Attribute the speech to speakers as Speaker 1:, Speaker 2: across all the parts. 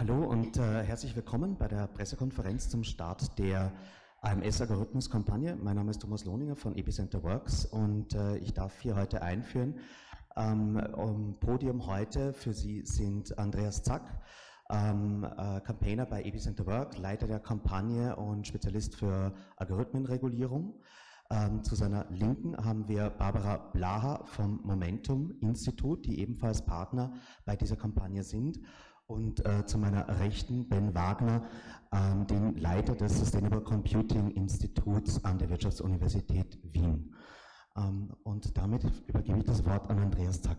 Speaker 1: Hallo und äh, herzlich willkommen bei der Pressekonferenz zum Start der AMS-Algorithmus-Kampagne. Mein Name ist Thomas Lohninger von Epicenter Works und äh, ich darf hier heute einführen. Ähm, am Podium heute für Sie sind Andreas Zack, ähm, äh, Campaigner bei Epicenter Works, Leiter der Kampagne und Spezialist für Algorithmenregulierung. Ähm, zu seiner Linken haben wir Barbara Blaha vom Momentum Institut, die ebenfalls Partner bei dieser Kampagne sind. Und äh, zu meiner Rechten Ben Wagner, ähm, den Leiter des Sustainable Computing Instituts an der Wirtschaftsuniversität Wien. Ähm, und damit übergebe ich das Wort an Andreas Zack.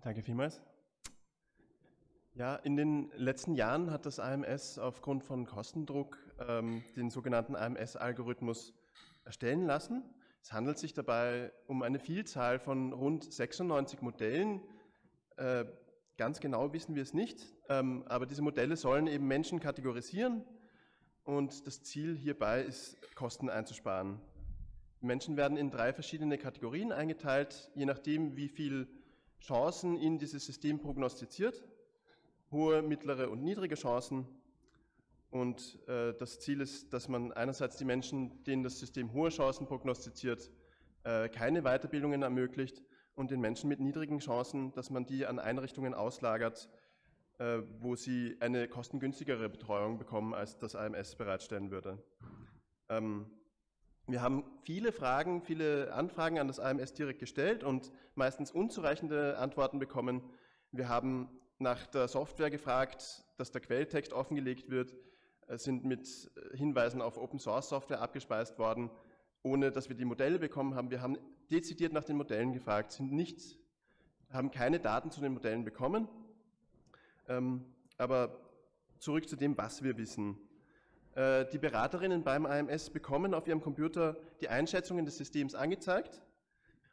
Speaker 2: Danke vielmals. Ja, in den letzten Jahren hat das AMS aufgrund von Kostendruck ähm, den sogenannten AMS-Algorithmus erstellen lassen. Es handelt sich dabei um eine Vielzahl von rund 96 Modellen. Äh, ganz genau wissen wir es nicht, ähm, aber diese Modelle sollen eben Menschen kategorisieren und das Ziel hierbei ist, Kosten einzusparen. Menschen werden in drei verschiedene Kategorien eingeteilt, je nachdem, wie viel Chancen ihnen dieses System prognostiziert hohe, mittlere und niedrige Chancen. Und äh, das Ziel ist, dass man einerseits die Menschen, denen das System hohe Chancen prognostiziert, äh, keine Weiterbildungen ermöglicht und den Menschen mit niedrigen Chancen, dass man die an Einrichtungen auslagert, äh, wo sie eine kostengünstigere Betreuung bekommen, als das AMS bereitstellen würde. Ähm, wir haben viele Fragen, viele Anfragen an das AMS direkt gestellt und meistens unzureichende Antworten bekommen. Wir haben nach der Software gefragt, dass der Quelltext offengelegt wird, sind mit Hinweisen auf Open Source Software abgespeist worden, ohne dass wir die Modelle bekommen haben. Wir haben dezidiert nach den Modellen gefragt, sind nicht, haben keine Daten zu den Modellen bekommen. Ähm, aber zurück zu dem, was wir wissen. Äh, die Beraterinnen beim AMS bekommen auf ihrem Computer die Einschätzungen des Systems angezeigt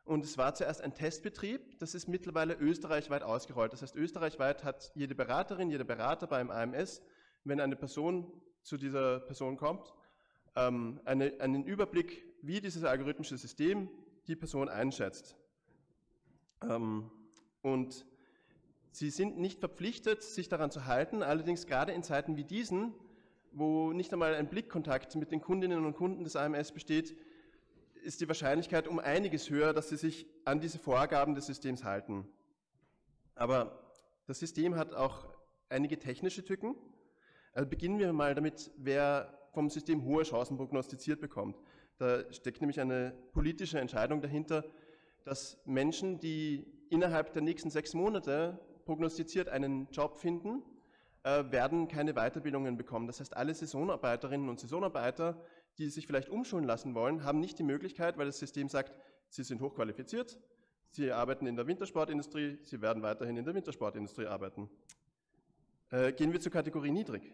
Speaker 2: und es war zuerst ein Testbetrieb, das ist mittlerweile österreichweit ausgerollt. Das heißt, österreichweit hat jede Beraterin, jeder Berater beim AMS, wenn eine Person zu dieser Person kommt, ähm, eine, einen Überblick, wie dieses algorithmische System die Person einschätzt. Ähm, und sie sind nicht verpflichtet, sich daran zu halten, allerdings gerade in Zeiten wie diesen, wo nicht einmal ein Blickkontakt mit den Kundinnen und Kunden des AMS besteht, ist die Wahrscheinlichkeit um einiges höher, dass sie sich an diese Vorgaben des Systems halten. Aber das System hat auch einige technische Tücken. Also beginnen wir mal damit, wer vom System hohe Chancen prognostiziert bekommt. Da steckt nämlich eine politische Entscheidung dahinter, dass Menschen, die innerhalb der nächsten sechs Monate prognostiziert einen Job finden, äh, werden keine Weiterbildungen bekommen. Das heißt, alle Saisonarbeiterinnen und Saisonarbeiter, die sich vielleicht umschulen lassen wollen, haben nicht die Möglichkeit, weil das System sagt, sie sind hochqualifiziert, sie arbeiten in der Wintersportindustrie, sie werden weiterhin in der Wintersportindustrie arbeiten. Äh, gehen wir zur Kategorie niedrig.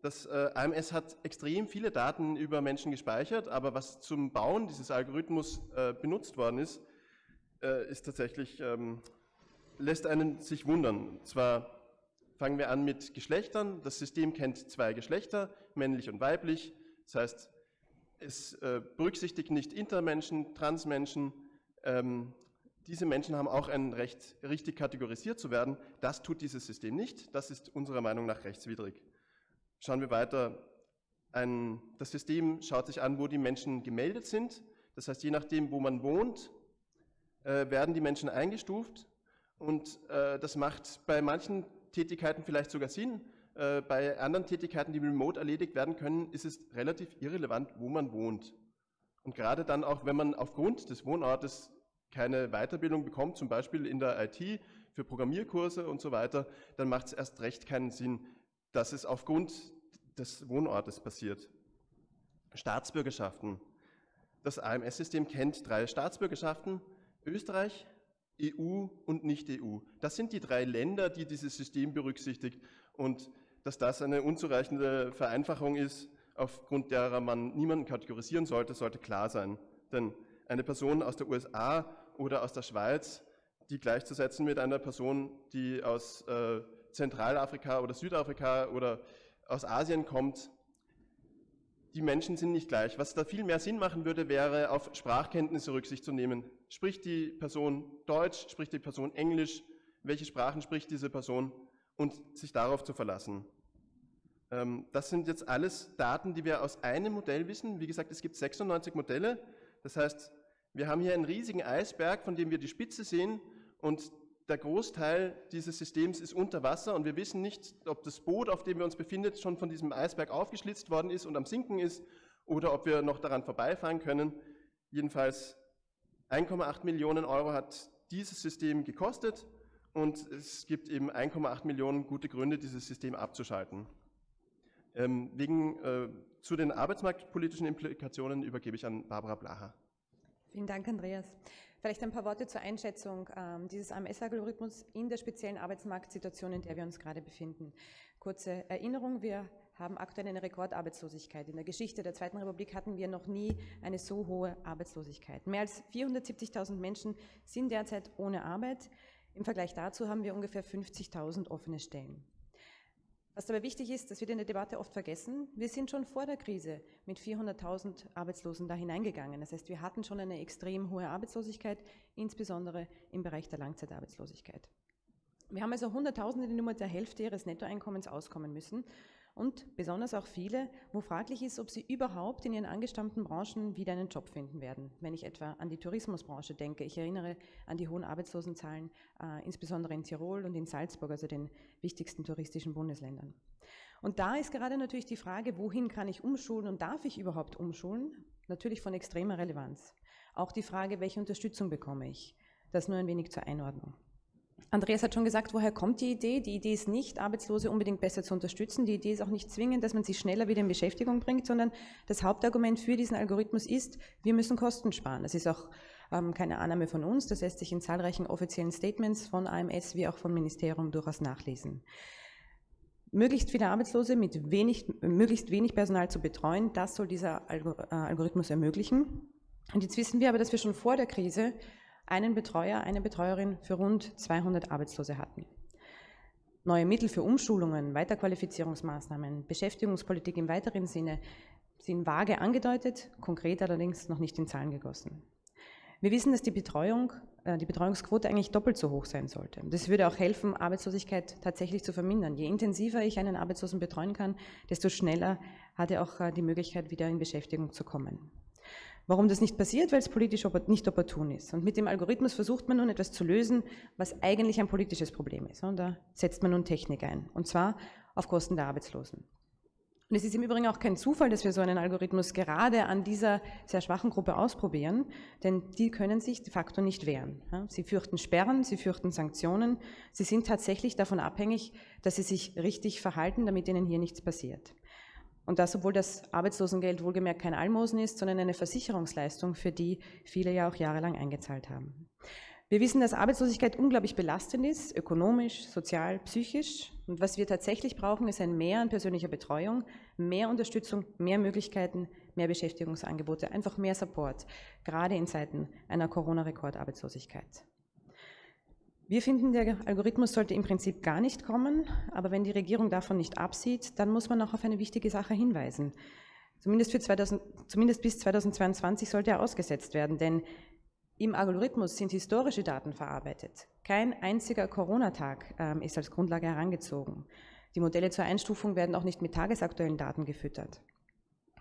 Speaker 2: Das äh, AMS hat extrem viele Daten über Menschen gespeichert, aber was zum Bauen dieses Algorithmus äh, benutzt worden ist, äh, ist tatsächlich, ähm, lässt einen sich wundern. Zwar fangen wir an mit Geschlechtern. Das System kennt zwei Geschlechter, männlich und weiblich. Das heißt, es äh, berücksichtigt nicht Intermenschen, Transmenschen. Ähm, diese Menschen haben auch ein Recht, richtig kategorisiert zu werden. Das tut dieses System nicht. Das ist unserer Meinung nach rechtswidrig. Schauen wir weiter. Ein, das System schaut sich an, wo die Menschen gemeldet sind. Das heißt, je nachdem, wo man wohnt, äh, werden die Menschen eingestuft. Und äh, das macht bei manchen Tätigkeiten vielleicht sogar Sinn. Äh, bei anderen Tätigkeiten, die remote erledigt werden können, ist es relativ irrelevant, wo man wohnt. Und gerade dann auch, wenn man aufgrund des Wohnortes keine Weiterbildung bekommt, zum Beispiel in der IT für Programmierkurse und so weiter, dann macht es erst recht keinen Sinn, dass es aufgrund des Wohnortes passiert. Staatsbürgerschaften. Das AMS-System kennt drei Staatsbürgerschaften, Österreich, EU und Nicht-EU. Das sind die drei Länder, die dieses System berücksichtigt. Und dass das eine unzureichende Vereinfachung ist, aufgrund derer man niemanden kategorisieren sollte, sollte klar sein. Denn eine Person aus der USA oder aus der Schweiz, die gleichzusetzen mit einer Person, die aus äh, Zentralafrika oder Südafrika oder aus Asien kommt, die Menschen sind nicht gleich. Was da viel mehr Sinn machen würde, wäre, auf Sprachkenntnisse Rücksicht zu nehmen. Spricht die Person Deutsch, spricht die Person Englisch, welche Sprachen spricht diese Person? und sich darauf zu verlassen. Ähm, das sind jetzt alles Daten, die wir aus einem Modell wissen. Wie gesagt, es gibt 96 Modelle. Das heißt, wir haben hier einen riesigen Eisberg, von dem wir die Spitze sehen und der Großteil dieses Systems ist unter Wasser und wir wissen nicht, ob das Boot, auf dem wir uns befinden, schon von diesem Eisberg aufgeschlitzt worden ist und am Sinken ist oder ob wir noch daran vorbeifahren können. Jedenfalls 1,8 Millionen Euro hat dieses System gekostet und es gibt eben 1,8 Millionen gute Gründe, dieses System abzuschalten. Ähm, wegen, äh, zu den arbeitsmarktpolitischen Implikationen übergebe ich an Barbara Blacher.
Speaker 3: Vielen Dank, Andreas. Vielleicht ein paar Worte zur Einschätzung ähm, dieses AMS-Algorithmus in der speziellen Arbeitsmarktsituation, in der wir uns gerade befinden. Kurze Erinnerung, wir haben aktuell eine Rekordarbeitslosigkeit. In der Geschichte der Zweiten Republik hatten wir noch nie eine so hohe Arbeitslosigkeit. Mehr als 470.000 Menschen sind derzeit ohne Arbeit. Im Vergleich dazu haben wir ungefähr 50.000 offene Stellen. Was dabei wichtig ist, das wird in der Debatte oft vergessen, wir sind schon vor der Krise mit 400.000 Arbeitslosen da hineingegangen. Das heißt, wir hatten schon eine extrem hohe Arbeitslosigkeit, insbesondere im Bereich der Langzeitarbeitslosigkeit. Wir haben also Hunderttausende, die nur mit der Hälfte ihres Nettoeinkommens auskommen müssen und besonders auch viele, wo fraglich ist, ob sie überhaupt in ihren angestammten Branchen wieder einen Job finden werden. Wenn ich etwa an die Tourismusbranche denke, ich erinnere an die hohen Arbeitslosenzahlen, äh, insbesondere in Tirol und in Salzburg, also den wichtigsten touristischen Bundesländern. Und da ist gerade natürlich die Frage, wohin kann ich umschulen und darf ich überhaupt umschulen? Natürlich von extremer Relevanz. Auch die Frage, welche Unterstützung bekomme ich? Das nur ein wenig zur Einordnung. Andreas hat schon gesagt, woher kommt die Idee? Die Idee ist nicht, Arbeitslose unbedingt besser zu unterstützen. Die Idee ist auch nicht zwingend, dass man sie schneller wieder in Beschäftigung bringt, sondern das Hauptargument für diesen Algorithmus ist, wir müssen Kosten sparen. Das ist auch ähm, keine Annahme von uns. Das lässt sich in zahlreichen offiziellen Statements von AMS wie auch vom Ministerium durchaus nachlesen. Möglichst viele Arbeitslose mit wenig, möglichst wenig Personal zu betreuen, das soll dieser äh, Algorithmus ermöglichen. Und jetzt wissen wir aber, dass wir schon vor der Krise einen Betreuer, eine Betreuerin für rund 200 Arbeitslose hatten. Neue Mittel für Umschulungen, Weiterqualifizierungsmaßnahmen, Beschäftigungspolitik im weiteren Sinne sind vage angedeutet, konkret allerdings noch nicht in Zahlen gegossen. Wir wissen, dass die Betreuung, äh, die Betreuungsquote eigentlich doppelt so hoch sein sollte. Das würde auch helfen, Arbeitslosigkeit tatsächlich zu vermindern. Je intensiver ich einen Arbeitslosen betreuen kann, desto schneller hat er auch äh, die Möglichkeit, wieder in Beschäftigung zu kommen. Warum das nicht passiert? Weil es politisch nicht opportun ist. Und mit dem Algorithmus versucht man nun etwas zu lösen, was eigentlich ein politisches Problem ist. Und da setzt man nun Technik ein. Und zwar auf Kosten der Arbeitslosen. Und es ist im Übrigen auch kein Zufall, dass wir so einen Algorithmus gerade an dieser sehr schwachen Gruppe ausprobieren, denn die können sich de facto nicht wehren. Sie fürchten Sperren, sie fürchten Sanktionen, sie sind tatsächlich davon abhängig, dass sie sich richtig verhalten, damit ihnen hier nichts passiert. Und das, obwohl das Arbeitslosengeld wohlgemerkt kein Almosen ist, sondern eine Versicherungsleistung, für die viele ja auch jahrelang eingezahlt haben. Wir wissen, dass Arbeitslosigkeit unglaublich belastend ist, ökonomisch, sozial, psychisch. Und was wir tatsächlich brauchen, ist ein Mehr an persönlicher Betreuung, mehr Unterstützung, mehr Möglichkeiten, mehr Beschäftigungsangebote, einfach mehr Support, gerade in Zeiten einer Corona-Rekordarbeitslosigkeit. Wir finden, der Algorithmus sollte im Prinzip gar nicht kommen, aber wenn die Regierung davon nicht absieht, dann muss man auch auf eine wichtige Sache hinweisen. Zumindest, für 2000, zumindest bis 2022 sollte er ausgesetzt werden, denn im Algorithmus sind historische Daten verarbeitet. Kein einziger Corona-Tag ähm, ist als Grundlage herangezogen. Die Modelle zur Einstufung werden auch nicht mit tagesaktuellen Daten gefüttert.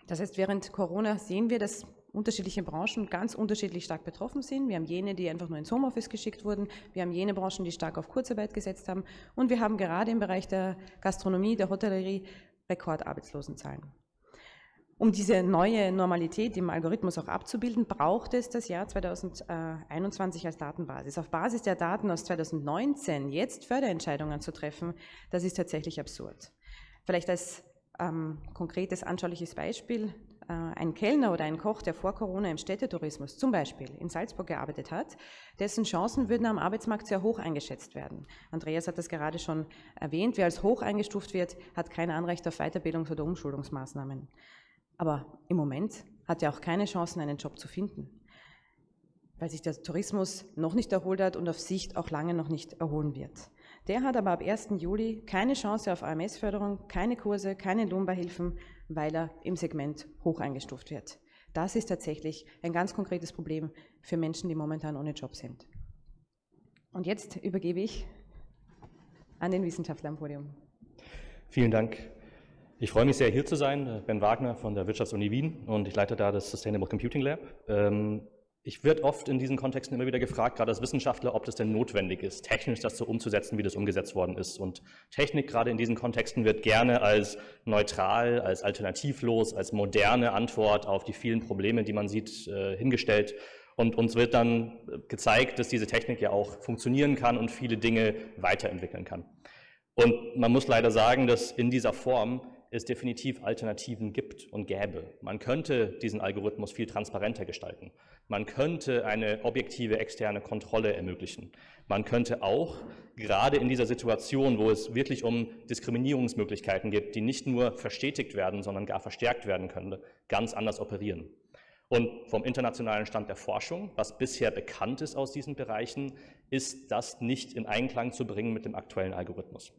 Speaker 3: Das heißt, während Corona sehen wir, dass unterschiedliche Branchen ganz unterschiedlich stark betroffen sind. Wir haben jene, die einfach nur ins Homeoffice geschickt wurden. Wir haben jene Branchen, die stark auf Kurzarbeit gesetzt haben. Und wir haben gerade im Bereich der Gastronomie, der Hotellerie Rekordarbeitslosenzahlen. Um diese neue Normalität im Algorithmus auch abzubilden, braucht es das Jahr 2021 als Datenbasis. Auf Basis der Daten aus 2019 jetzt Förderentscheidungen zu treffen, das ist tatsächlich absurd. Vielleicht als ähm, konkretes, anschauliches Beispiel. Äh, ein Kellner oder ein Koch, der vor Corona im Städtetourismus zum Beispiel in Salzburg gearbeitet hat, dessen Chancen würden am Arbeitsmarkt sehr hoch eingeschätzt werden. Andreas hat das gerade schon erwähnt. Wer als hoch eingestuft wird, hat kein Anrecht auf Weiterbildungs- oder Umschulungsmaßnahmen. Aber im Moment hat er auch keine Chancen, einen Job zu finden, weil sich der Tourismus noch nicht erholt hat und auf Sicht auch lange noch nicht erholen wird. Der hat aber ab 1. Juli keine Chance auf AMS-Förderung, keine Kurse, keine Lohnbeihilfen weil er im Segment hoch eingestuft wird. Das ist tatsächlich ein ganz konkretes Problem für Menschen, die momentan ohne Job sind. Und jetzt übergebe ich an den Wissenschaftler am Podium.
Speaker 4: Vielen Dank. Ich freue mich sehr, hier zu sein. Ben Wagner von der Wirtschaftsuni Wien und ich leite da das Sustainable Computing Lab. Ähm, ich werde oft in diesen Kontexten immer wieder gefragt, gerade als Wissenschaftler, ob das denn notwendig ist, technisch das so umzusetzen, wie das umgesetzt worden ist. Und Technik gerade in diesen Kontexten wird gerne als neutral, als alternativlos, als moderne Antwort auf die vielen Probleme, die man sieht, äh, hingestellt. Und uns wird dann gezeigt, dass diese Technik ja auch funktionieren kann und viele Dinge weiterentwickeln kann. Und man muss leider sagen, dass in dieser Form es definitiv Alternativen gibt und gäbe. Man könnte diesen Algorithmus viel transparenter gestalten. Man könnte eine objektive externe Kontrolle ermöglichen. Man könnte auch, gerade in dieser Situation, wo es wirklich um Diskriminierungsmöglichkeiten gibt, die nicht nur verstetigt werden, sondern gar verstärkt werden können, ganz anders operieren. Und vom internationalen Stand der Forschung, was bisher bekannt ist aus diesen Bereichen, ist das nicht in Einklang zu bringen mit dem aktuellen Algorithmus.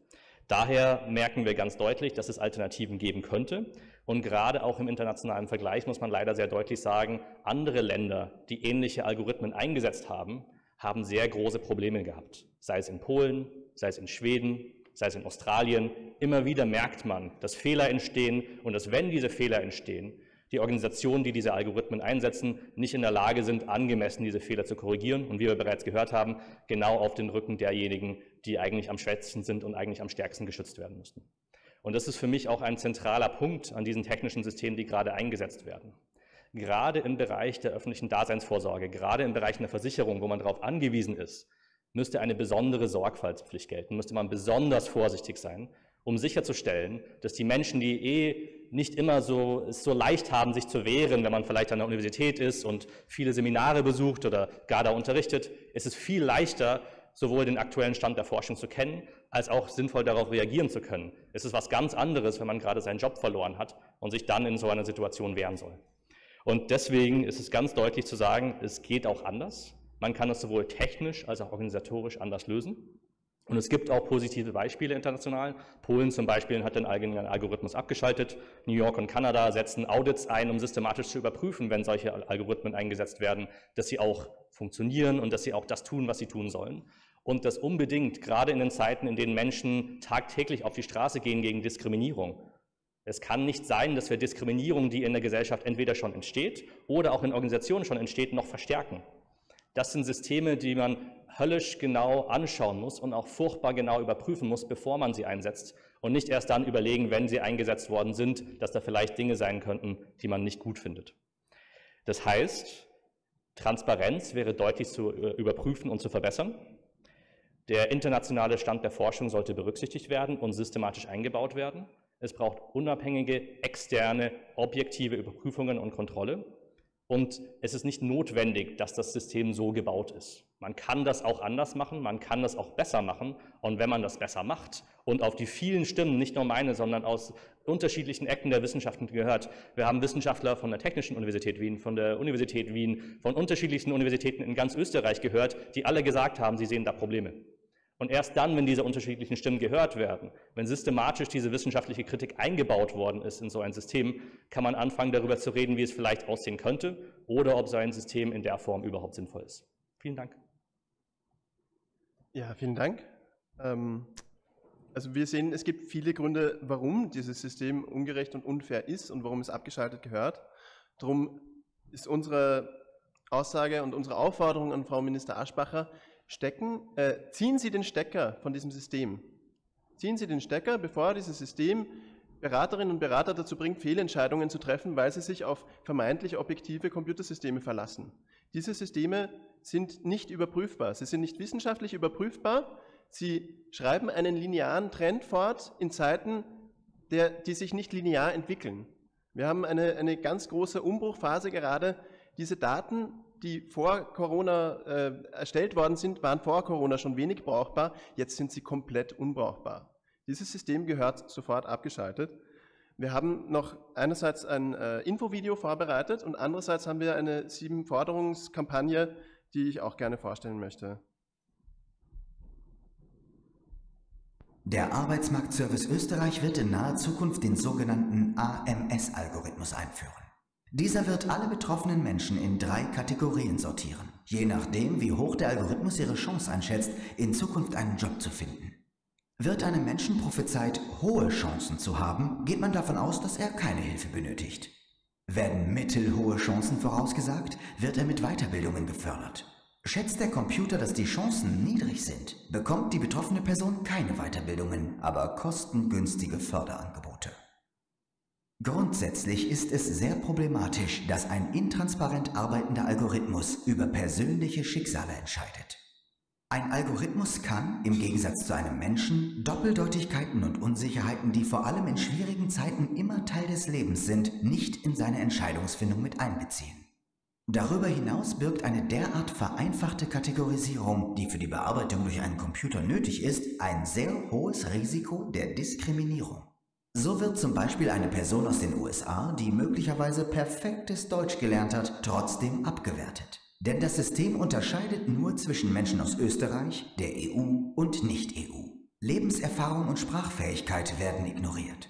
Speaker 4: Daher merken wir ganz deutlich, dass es Alternativen geben könnte. Und gerade auch im internationalen Vergleich muss man leider sehr deutlich sagen, andere Länder, die ähnliche Algorithmen eingesetzt haben, haben sehr große Probleme gehabt. Sei es in Polen, sei es in Schweden, sei es in Australien. Immer wieder merkt man, dass Fehler entstehen und dass wenn diese Fehler entstehen, die Organisationen, die diese Algorithmen einsetzen, nicht in der Lage sind, angemessen diese Fehler zu korrigieren und wie wir bereits gehört haben, genau auf den Rücken derjenigen, die eigentlich am schwächsten sind und eigentlich am stärksten geschützt werden müssten. Und das ist für mich auch ein zentraler Punkt an diesen technischen Systemen, die gerade eingesetzt werden. Gerade im Bereich der öffentlichen Daseinsvorsorge, gerade im Bereich einer Versicherung, wo man darauf angewiesen ist, müsste eine besondere Sorgfaltspflicht gelten, müsste man besonders vorsichtig sein, um sicherzustellen, dass die Menschen, die eh nicht immer so, es so leicht haben, sich zu wehren, wenn man vielleicht an der Universität ist und viele Seminare besucht oder gar da unterrichtet. Es ist viel leichter, sowohl den aktuellen Stand der Forschung zu kennen, als auch sinnvoll darauf reagieren zu können. Es ist was ganz anderes, wenn man gerade seinen Job verloren hat und sich dann in so einer Situation wehren soll. Und deswegen ist es ganz deutlich zu sagen, es geht auch anders. Man kann es sowohl technisch als auch organisatorisch anders lösen. Und es gibt auch positive Beispiele international. Polen zum Beispiel hat den eigenen Algorithmus abgeschaltet. New York und Kanada setzen Audits ein, um systematisch zu überprüfen, wenn solche Algorithmen eingesetzt werden, dass sie auch funktionieren und dass sie auch das tun, was sie tun sollen. Und das unbedingt, gerade in den Zeiten, in denen Menschen tagtäglich auf die Straße gehen gegen Diskriminierung. Es kann nicht sein, dass wir Diskriminierung, die in der Gesellschaft entweder schon entsteht oder auch in Organisationen schon entsteht, noch verstärken. Das sind Systeme, die man höllisch genau anschauen muss und auch furchtbar genau überprüfen muss, bevor man sie einsetzt und nicht erst dann überlegen, wenn sie eingesetzt worden sind, dass da vielleicht Dinge sein könnten, die man nicht gut findet. Das heißt, Transparenz wäre deutlich zu äh, überprüfen und zu verbessern. Der internationale Stand der Forschung sollte berücksichtigt werden und systematisch eingebaut werden. Es braucht unabhängige, externe, objektive Überprüfungen und Kontrolle. Und es ist nicht notwendig, dass das System so gebaut ist. Man kann das auch anders machen, man kann das auch besser machen. Und wenn man das besser macht und auf die vielen Stimmen, nicht nur meine, sondern aus unterschiedlichen Ecken der Wissenschaften gehört, wir haben Wissenschaftler von der Technischen Universität Wien, von der Universität Wien, von unterschiedlichsten Universitäten in ganz Österreich gehört, die alle gesagt haben, sie sehen da Probleme. Und erst dann, wenn diese unterschiedlichen Stimmen gehört werden, wenn systematisch diese wissenschaftliche Kritik eingebaut worden ist in so ein System, kann man anfangen, darüber zu reden, wie es vielleicht aussehen könnte oder ob so ein System in der Form überhaupt sinnvoll ist. Vielen Dank.
Speaker 2: Ja, vielen Dank. Ähm, also wir sehen, es gibt viele Gründe, warum dieses System ungerecht und unfair ist und warum es abgeschaltet gehört. Darum ist unsere Aussage und unsere Aufforderung an Frau Minister Aschbacher, stecken, äh, ziehen Sie den Stecker von diesem System. Ziehen Sie den Stecker, bevor dieses System Beraterinnen und Berater dazu bringt, Fehlentscheidungen zu treffen, weil sie sich auf vermeintlich objektive Computersysteme verlassen. Diese Systeme sind nicht überprüfbar. Sie sind nicht wissenschaftlich überprüfbar. Sie schreiben einen linearen Trend fort in Zeiten, der, die sich nicht linear entwickeln. Wir haben eine, eine ganz große Umbruchphase gerade. Diese Daten die vor Corona äh, erstellt worden sind, waren vor Corona schon wenig brauchbar. Jetzt sind sie komplett unbrauchbar. Dieses System gehört sofort abgeschaltet. Wir haben noch einerseits ein äh, Infovideo vorbereitet und andererseits haben wir eine sieben Forderungskampagne, die ich auch gerne vorstellen möchte.
Speaker 5: Der Arbeitsmarktservice Österreich wird in naher Zukunft den sogenannten AMS-Algorithmus einführen. Dieser wird alle betroffenen Menschen in drei Kategorien sortieren, je nachdem, wie hoch der Algorithmus ihre Chance einschätzt, in Zukunft einen Job zu finden. Wird einem Menschen prophezeit, hohe Chancen zu haben, geht man davon aus, dass er keine Hilfe benötigt. Werden mittelhohe Chancen vorausgesagt, wird er mit Weiterbildungen gefördert. Schätzt der Computer, dass die Chancen niedrig sind, bekommt die betroffene Person keine Weiterbildungen, aber kostengünstige Förderangebote. Grundsätzlich ist es sehr problematisch, dass ein intransparent arbeitender Algorithmus über persönliche Schicksale entscheidet. Ein Algorithmus kann, im Gegensatz zu einem Menschen, Doppeldeutigkeiten und Unsicherheiten, die vor allem in schwierigen Zeiten immer Teil des Lebens sind, nicht in seine Entscheidungsfindung mit einbeziehen. Darüber hinaus birgt eine derart vereinfachte Kategorisierung, die für die Bearbeitung durch einen Computer nötig ist, ein sehr hohes Risiko der Diskriminierung. So wird zum Beispiel eine Person aus den USA, die möglicherweise perfektes Deutsch gelernt hat, trotzdem abgewertet. Denn das System unterscheidet nur zwischen Menschen aus Österreich, der EU und Nicht-EU. Lebenserfahrung und Sprachfähigkeit werden ignoriert.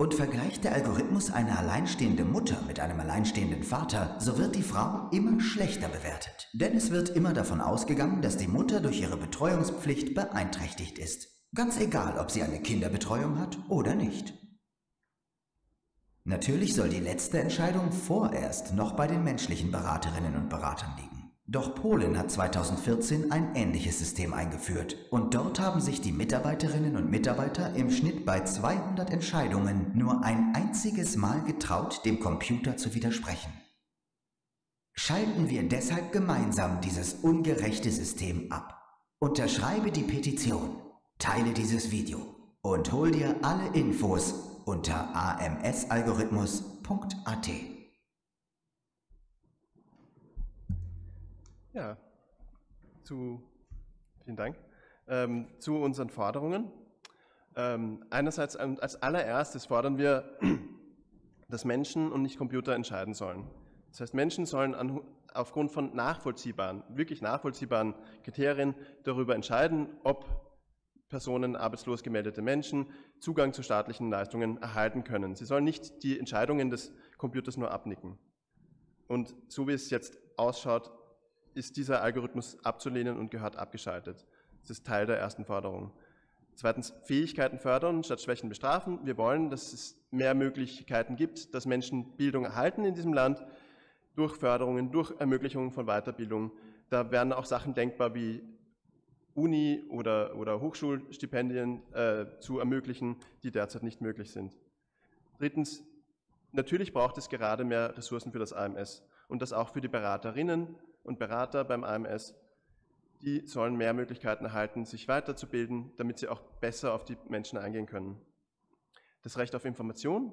Speaker 5: Und vergleicht der Algorithmus eine alleinstehende Mutter mit einem alleinstehenden Vater, so wird die Frau immer schlechter bewertet. Denn es wird immer davon ausgegangen, dass die Mutter durch ihre Betreuungspflicht beeinträchtigt ist. Ganz egal, ob sie eine Kinderbetreuung hat oder nicht. Natürlich soll die letzte Entscheidung vorerst noch bei den menschlichen Beraterinnen und Beratern liegen. Doch Polen hat 2014 ein ähnliches System eingeführt und dort haben sich die Mitarbeiterinnen und Mitarbeiter im Schnitt bei 200 Entscheidungen nur ein einziges Mal getraut, dem Computer zu widersprechen. Schalten wir deshalb gemeinsam dieses ungerechte System ab. Unterschreibe die Petition, teile dieses Video und hol dir alle Infos unter amsalgorithmus.at.
Speaker 2: Ja, zu, vielen Dank. Ähm, zu unseren Forderungen. Ähm, einerseits als allererstes fordern wir, dass Menschen und nicht Computer entscheiden sollen. Das heißt, Menschen sollen an, aufgrund von nachvollziehbaren, wirklich nachvollziehbaren Kriterien darüber entscheiden, ob Personen, arbeitslos gemeldete Menschen Zugang zu staatlichen Leistungen erhalten können. Sie sollen nicht die Entscheidungen des Computers nur abnicken. Und so wie es jetzt ausschaut, ist dieser Algorithmus abzulehnen und gehört abgeschaltet. Das ist Teil der ersten Forderung. Zweitens, Fähigkeiten fördern statt Schwächen bestrafen. Wir wollen, dass es mehr Möglichkeiten gibt, dass Menschen Bildung erhalten in diesem Land durch Förderungen, durch Ermöglichungen von Weiterbildung. Da wären auch Sachen denkbar wie Uni- oder, oder Hochschulstipendien äh, zu ermöglichen, die derzeit nicht möglich sind. Drittens, natürlich braucht es gerade mehr Ressourcen für das AMS und das auch für die Beraterinnen und Berater beim AMS, die sollen mehr Möglichkeiten erhalten, sich weiterzubilden, damit sie auch besser auf die Menschen eingehen können. Das Recht auf Information.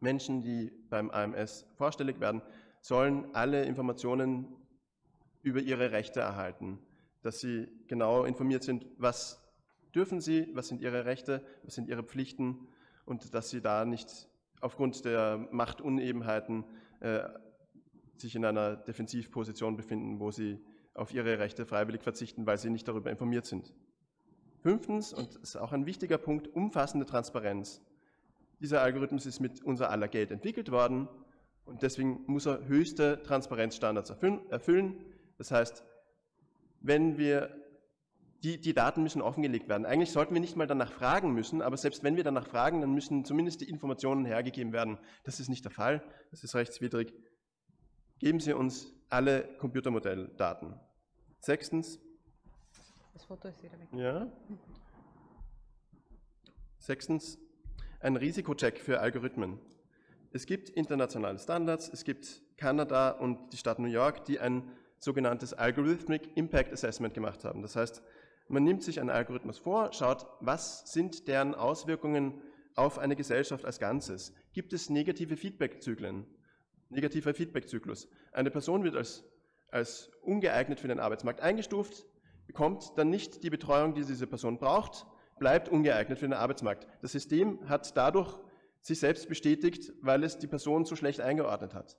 Speaker 2: Menschen, die beim AMS vorstellig werden, sollen alle Informationen über ihre Rechte erhalten, dass sie genau informiert sind, was dürfen sie, was sind ihre Rechte, was sind ihre Pflichten und dass sie da nicht aufgrund der Machtunebenheiten äh, sich in einer Defensivposition befinden, wo sie auf ihre Rechte freiwillig verzichten, weil sie nicht darüber informiert sind. Fünftens, und das ist auch ein wichtiger Punkt, umfassende Transparenz. Dieser Algorithmus ist mit unser aller Geld entwickelt worden und deswegen muss er höchste Transparenzstandards erfüllen. Das heißt, wenn wir die, die, Daten müssen offengelegt werden. Eigentlich sollten wir nicht mal danach fragen müssen, aber selbst wenn wir danach fragen, dann müssen zumindest die Informationen hergegeben werden. Das ist nicht der Fall, das ist rechtswidrig geben Sie uns alle Computermodelldaten. Sechstens. Das Foto ist wieder weg. Ja. Sechstens, ein Risikocheck für Algorithmen. Es gibt internationale Standards, es gibt Kanada und die Stadt New York, die ein sogenanntes Algorithmic Impact Assessment gemacht haben. Das heißt, man nimmt sich einen Algorithmus vor, schaut, was sind deren Auswirkungen auf eine Gesellschaft als Ganzes? Gibt es negative Feedback-Zyklen? negativer Feedbackzyklus. Eine Person wird als, als ungeeignet für den Arbeitsmarkt eingestuft, bekommt dann nicht die Betreuung, die diese Person braucht, bleibt ungeeignet für den Arbeitsmarkt. Das System hat dadurch sich selbst bestätigt, weil es die Person so schlecht eingeordnet hat.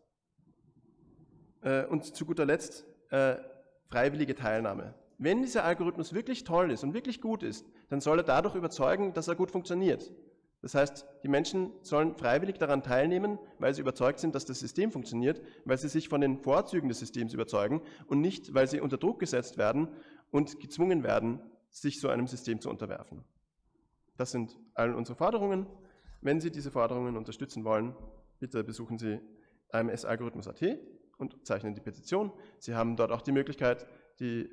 Speaker 2: Äh, und zu guter Letzt äh, freiwillige Teilnahme. Wenn dieser Algorithmus wirklich toll ist und wirklich gut ist, dann soll er dadurch überzeugen, dass er gut funktioniert. Das heißt, die Menschen sollen freiwillig daran teilnehmen, weil sie überzeugt sind, dass das System funktioniert, weil sie sich von den Vorzügen des Systems überzeugen und nicht, weil sie unter Druck gesetzt werden und gezwungen werden, sich so einem System zu unterwerfen. Das sind all unsere Forderungen. Wenn Sie diese Forderungen unterstützen wollen, bitte besuchen Sie amsalgorithmus.at und zeichnen die Petition. Sie haben dort auch die Möglichkeit, die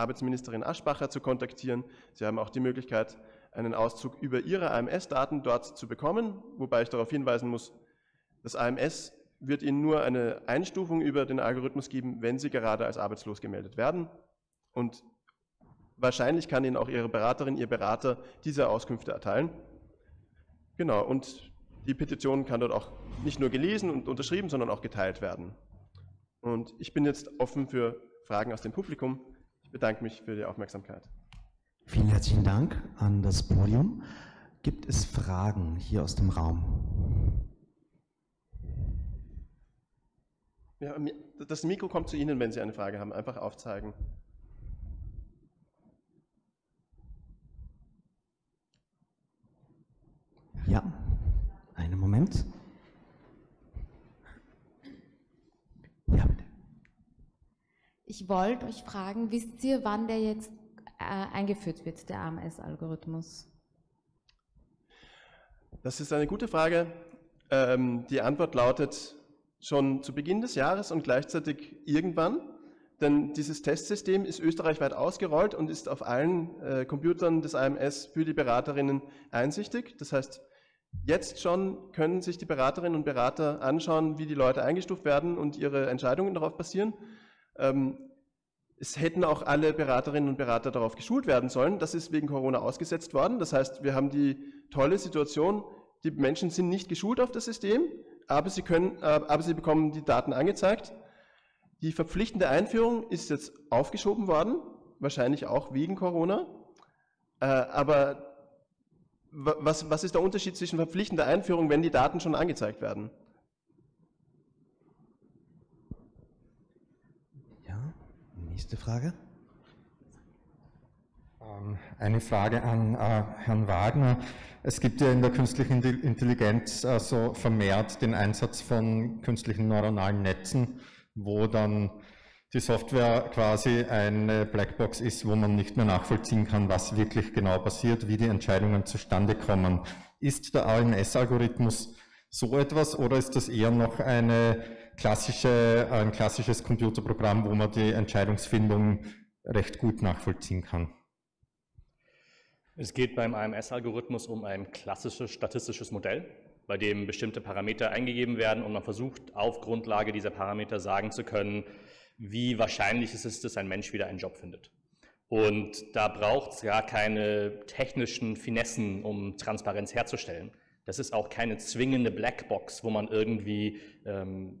Speaker 2: Arbeitsministerin Aschbacher zu kontaktieren. Sie haben auch die Möglichkeit, einen Auszug über Ihre AMS-Daten dort zu bekommen, wobei ich darauf hinweisen muss, das AMS wird Ihnen nur eine Einstufung über den Algorithmus geben, wenn Sie gerade als arbeitslos gemeldet werden. Und wahrscheinlich kann Ihnen auch Ihre Beraterin, Ihr Berater diese Auskünfte erteilen. Genau, und die Petition kann dort auch nicht nur gelesen und unterschrieben, sondern auch geteilt werden. Und ich bin jetzt offen für Fragen aus dem Publikum. Ich bedanke mich für die Aufmerksamkeit.
Speaker 1: Vielen herzlichen Dank an das Podium. Gibt es Fragen hier aus dem Raum?
Speaker 2: Ja, das Mikro kommt zu Ihnen, wenn Sie eine Frage haben. Einfach aufzeigen.
Speaker 1: Ja, einen Moment.
Speaker 6: Ja, bitte. Ich wollte euch fragen, wisst ihr, wann der jetzt äh, eingeführt wird, der AMS-Algorithmus?
Speaker 2: Das ist eine gute Frage. Ähm, die Antwort lautet schon zu Beginn des Jahres und gleichzeitig irgendwann. Denn dieses Testsystem ist österreichweit ausgerollt und ist auf allen äh, Computern des AMS für die Beraterinnen einsichtig. Das heißt, jetzt schon können sich die Beraterinnen und Berater anschauen, wie die Leute eingestuft werden und ihre Entscheidungen darauf basieren. Ähm, es hätten auch alle Beraterinnen und Berater darauf geschult werden sollen. Das ist wegen Corona ausgesetzt worden. Das heißt, wir haben die tolle Situation, die Menschen sind nicht geschult auf das System, aber sie, können, äh, aber sie bekommen die Daten angezeigt. Die verpflichtende Einführung ist jetzt aufgeschoben worden, wahrscheinlich auch wegen Corona. Äh, aber was, was ist der Unterschied zwischen verpflichtender Einführung, wenn die Daten schon angezeigt werden?
Speaker 1: Ja, nächste Frage.
Speaker 7: Ähm, eine Frage an äh, Herrn Wagner. Es gibt ja in der künstlichen Intelligenz äh, so vermehrt den Einsatz von künstlichen neuronalen Netzen, wo dann die Software quasi eine Blackbox ist, wo man nicht mehr nachvollziehen kann, was wirklich genau passiert, wie die Entscheidungen zustande kommen. Ist der AMS-Algorithmus so etwas oder ist das eher noch eine klassische, ein klassisches Computerprogramm, wo man die Entscheidungsfindung recht gut nachvollziehen kann?
Speaker 4: Es geht beim AMS-Algorithmus um ein klassisches statistisches Modell, bei dem bestimmte Parameter eingegeben werden und man versucht auf Grundlage dieser Parameter sagen zu können, wie wahrscheinlich ist es, dass ein Mensch wieder einen Job findet. Und da braucht es gar keine technischen Finessen, um Transparenz herzustellen. Das ist auch keine zwingende Blackbox, wo man irgendwie ähm,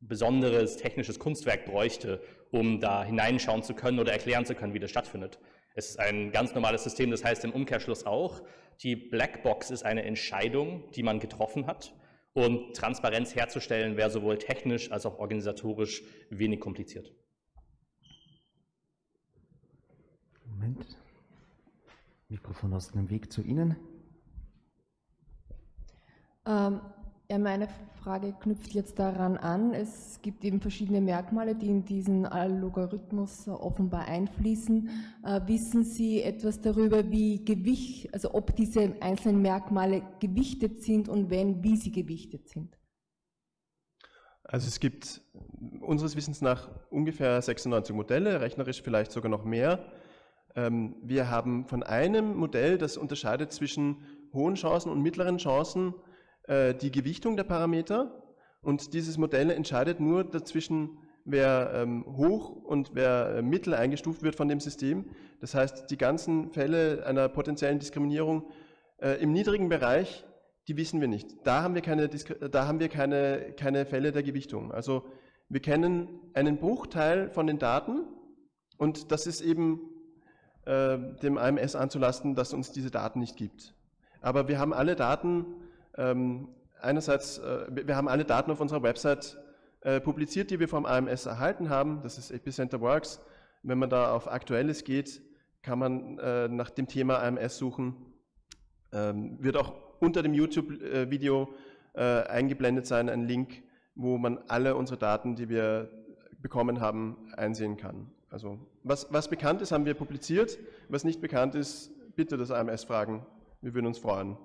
Speaker 4: besonderes technisches Kunstwerk bräuchte, um da hineinschauen zu können oder erklären zu können, wie das stattfindet. Es ist ein ganz normales System, das heißt im Umkehrschluss auch, die Blackbox ist eine Entscheidung, die man getroffen hat. Und Transparenz herzustellen wäre sowohl technisch als auch organisatorisch wenig kompliziert.
Speaker 1: Moment. Mikrofon aus dem Weg zu Ihnen.
Speaker 8: Ähm, ja, meine Frage knüpft jetzt daran an. Es gibt eben verschiedene Merkmale, die in diesen Logarithmus offenbar einfließen. Äh, wissen Sie etwas darüber, wie Gewicht, also ob diese einzelnen Merkmale gewichtet sind und wenn, wie sie gewichtet sind?
Speaker 2: Also es gibt unseres Wissens nach ungefähr 96 Modelle, rechnerisch vielleicht sogar noch mehr. Ähm, wir haben von einem Modell, das unterscheidet zwischen hohen Chancen und mittleren Chancen, äh, die Gewichtung der Parameter und dieses Modell entscheidet nur dazwischen, wer ähm, hoch und wer äh, mittel eingestuft wird von dem System. Das heißt, die ganzen Fälle einer potenziellen Diskriminierung äh, im niedrigen Bereich, die wissen wir nicht. Da haben wir keine, da haben wir keine, keine Fälle der Gewichtung. Also wir kennen einen Bruchteil von den Daten und das ist eben äh, dem AMS anzulasten, dass uns diese Daten nicht gibt. Aber wir haben alle Daten einerseits, äh, wir haben alle Daten auf unserer Website äh, publiziert, die wir vom AMS erhalten haben. Das ist Epicenter Works. Wenn man da auf Aktuelles geht, kann man äh, nach dem Thema AMS suchen. Ähm, wird auch unter dem YouTube-Video eingeblendet sein, ein Link, wo man alle unsere Daten, die wir bekommen haben, einsehen kann. Also was, was bekannt ist, haben wir publiziert. Was nicht bekannt ist, bitte das AMS fragen. Wir würden uns freuen.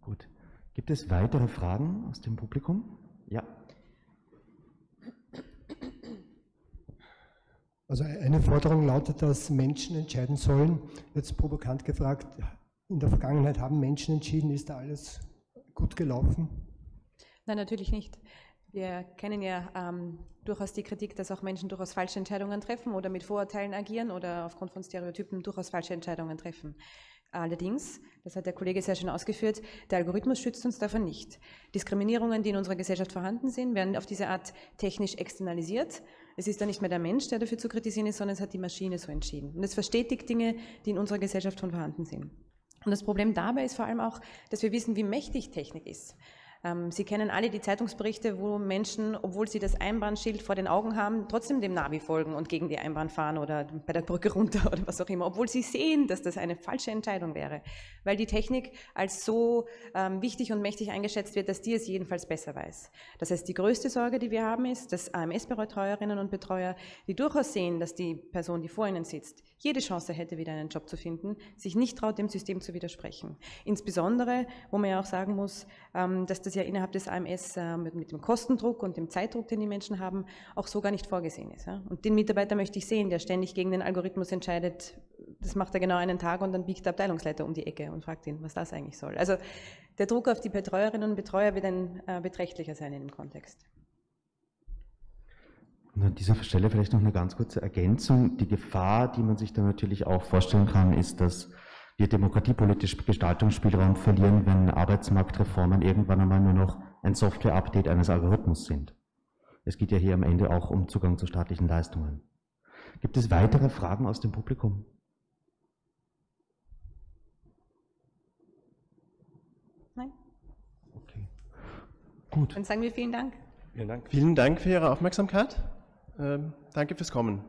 Speaker 1: Gut. Gibt es weitere Fragen aus dem Publikum? Ja.
Speaker 9: Also eine Forderung lautet, dass Menschen entscheiden sollen. Jetzt provokant gefragt, in der Vergangenheit haben Menschen entschieden, ist da alles gut gelaufen?
Speaker 3: Nein, natürlich nicht. Wir kennen ja ähm, durchaus die Kritik, dass auch Menschen durchaus falsche Entscheidungen treffen oder mit Vorurteilen agieren oder aufgrund von Stereotypen durchaus falsche Entscheidungen treffen. Allerdings, das hat der Kollege sehr schön ausgeführt, der Algorithmus schützt uns davon nicht. Diskriminierungen, die in unserer Gesellschaft vorhanden sind, werden auf diese Art technisch externalisiert. Es ist dann nicht mehr der Mensch, der dafür zu kritisieren ist, sondern es hat die Maschine so entschieden. Und es verstetigt Dinge, die in unserer Gesellschaft schon vorhanden sind. Und das Problem dabei ist vor allem auch, dass wir wissen, wie mächtig Technik ist. Ähm, Sie kennen alle die Zeitungsberichte, wo Menschen, obwohl sie das Einbahnschild vor den Augen haben, trotzdem dem Navi folgen und gegen die Einbahn fahren oder bei der Brücke runter oder was auch immer, obwohl sie sehen, dass das eine falsche Entscheidung wäre, weil die Technik als so ähm, wichtig und mächtig eingeschätzt wird, dass die es jedenfalls besser weiß. Das heißt, die größte Sorge, die wir haben, ist, dass AMS-Betreuerinnen und Betreuer, die durchaus sehen, dass die Person, die vor ihnen sitzt, jede Chance hätte, wieder einen Job zu finden, sich nicht traut, dem System zu widersprechen. Insbesondere, wo man ja auch sagen muss, ähm, dass das ja innerhalb des AMS äh, mit dem Kostendruck und dem Zeitdruck, den die Menschen haben, auch so gar nicht vorgesehen ist. Und den Mitarbeiter möchte ich sehen, der ständig gegen den Algorithmus entscheidet, das macht er genau einen Tag und dann biegt der Abteilungsleiter um die Ecke und fragt ihn, was das eigentlich soll. Also der Druck auf die Betreuerinnen und Betreuer wird ein äh, beträchtlicher sein in dem Kontext.
Speaker 1: Und an dieser Stelle vielleicht noch eine ganz kurze Ergänzung. Die Gefahr, die man sich da natürlich auch vorstellen kann, ist, dass wir demokratiepolitisch Gestaltungsspielraum verlieren, wenn Arbeitsmarktreformen irgendwann einmal nur noch ein Software-Update eines Algorithmus sind. Es geht ja hier am Ende auch um Zugang zu staatlichen Leistungen. Gibt es weitere Fragen aus dem Publikum?
Speaker 3: Nein?
Speaker 1: Okay. Gut.
Speaker 3: Dann sagen wir vielen Dank.
Speaker 2: Vielen Dank. Vielen Dank für Ihre Aufmerksamkeit. Ähm, danke fürs Kommen.